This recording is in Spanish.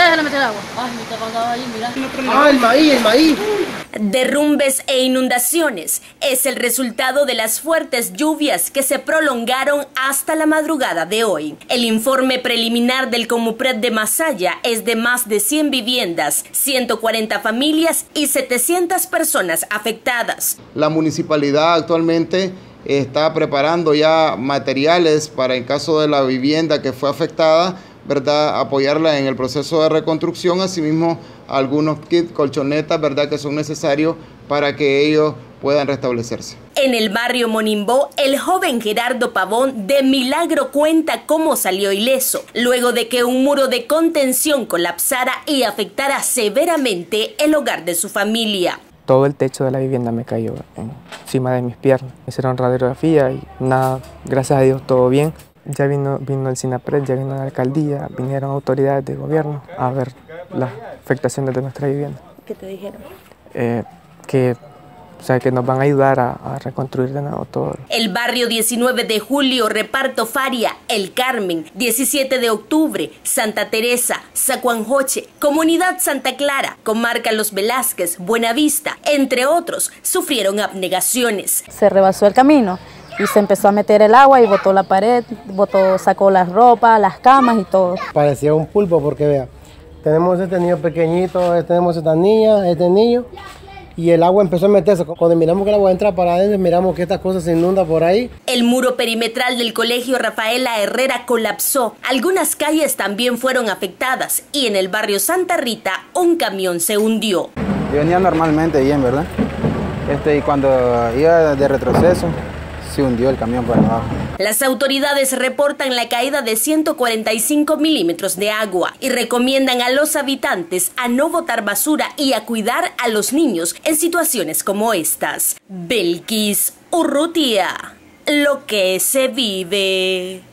Ya déjale meter agua. Ay, me está pasando ahí, mira. Ah, el maíz, el maíz. Derrumbes e inundaciones es el resultado de las fuertes lluvias que se prolongaron hasta la madrugada de hoy. El informe preliminar del Comupred de Masaya es de más de 100 viviendas, 140 familias y 700 personas afectadas. La municipalidad actualmente está preparando ya materiales para en caso de la vivienda que fue afectada, ¿verdad? apoyarla en el proceso de reconstrucción, asimismo algunos kits, colchonetas, ¿verdad? que son necesarios para que ellos puedan restablecerse. En el barrio Monimbó, el joven Gerardo Pavón de milagro cuenta cómo salió ileso, luego de que un muro de contención colapsara y afectara severamente el hogar de su familia. Todo el techo de la vivienda me cayó encima de mis piernas. Me hicieron radiografía y nada, gracias a Dios todo bien. Ya vino, vino el SINAPRED, ya vino la alcaldía, vinieron autoridades de gobierno a ver las afectaciones de nuestra vivienda. ¿Qué te dijeron? Eh, que o sea, que nos van a ayudar a, a, reconstruir de nuevo todo. El barrio 19 de julio, Reparto Faria, El Carmen, 17 de octubre, Santa Teresa, Zacuanjoche, Comunidad Santa Clara, Comarca Los Velázquez, Buenavista, entre otros, sufrieron abnegaciones. Se rebasó el camino y se empezó a meter el agua y botó la pared, botó, sacó las ropas, las camas y todo. Parecía un pulpo porque vea, tenemos este niño pequeñito, tenemos esta niña, este niño y el agua empezó a meterse. Cuando miramos que el agua entra para adentro, miramos que estas cosas se inunda por ahí. El muro perimetral del colegio Rafaela Herrera colapsó. Algunas calles también fueron afectadas y en el barrio Santa Rita un camión se hundió. Yo venía normalmente bien, ¿verdad? Este, y cuando iba de retroceso, se hundió el camión por abajo. Las autoridades reportan la caída de 145 milímetros de agua y recomiendan a los habitantes a no botar basura y a cuidar a los niños en situaciones como estas. Belkis Urrutia, lo que se vive.